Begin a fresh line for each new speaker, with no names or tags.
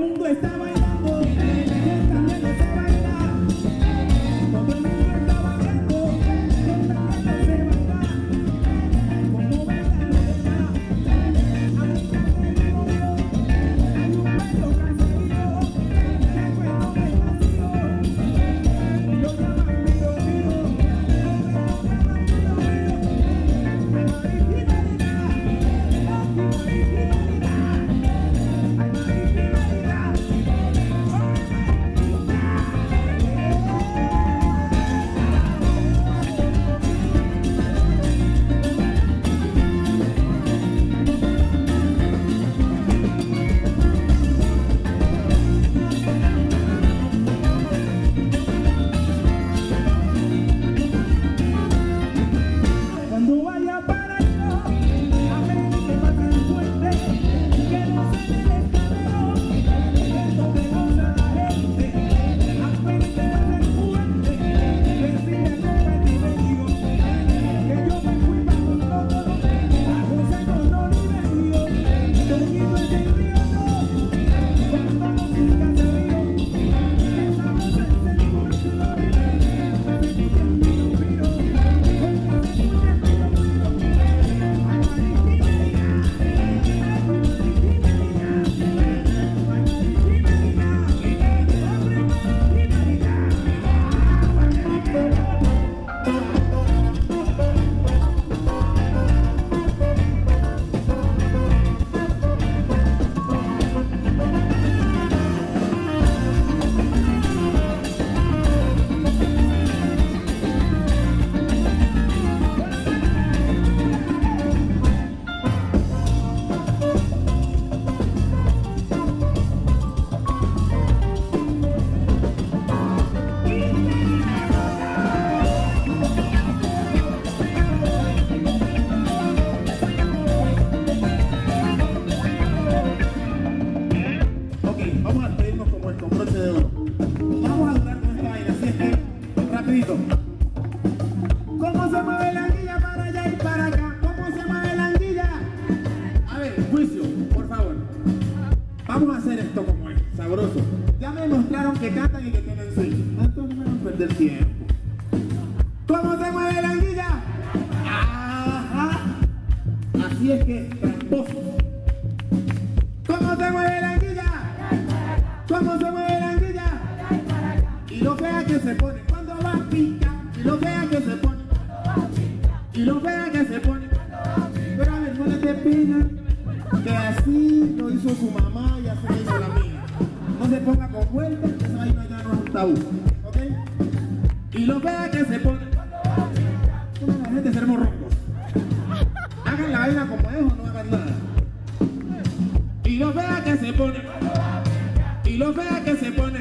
mundo estaba en Vamos a durar con esta vaina, así es que, rapidito. ¿Cómo se mueve la anguilla para allá y para acá? ¿Cómo se mueve la anguilla? A ver, juicio, por favor. Vamos a hacer esto como es, sabroso. Ya me demostraron que cantan y que tienen swing. Sí. Entonces no me van a perder tiempo. ¿Cómo se mueve la anguilla? Ajá. Así es que, tramposos. Se pone cuando va a picar. Y lo fea que se pone. Y lo fea que se pone. Pero a ver, no le dé pena. Que así lo hizo su mamá y así lo hizo la mía. No se ponga con vuelta, esa vaina ya no es tabú. ¿Ok? Y lo fea que se pone. Una la gente ser morrongos. Hagan la vaina como es o no hagan nada. Y lo fea que se pone. Y lo fea que se pone.